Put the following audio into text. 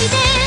見て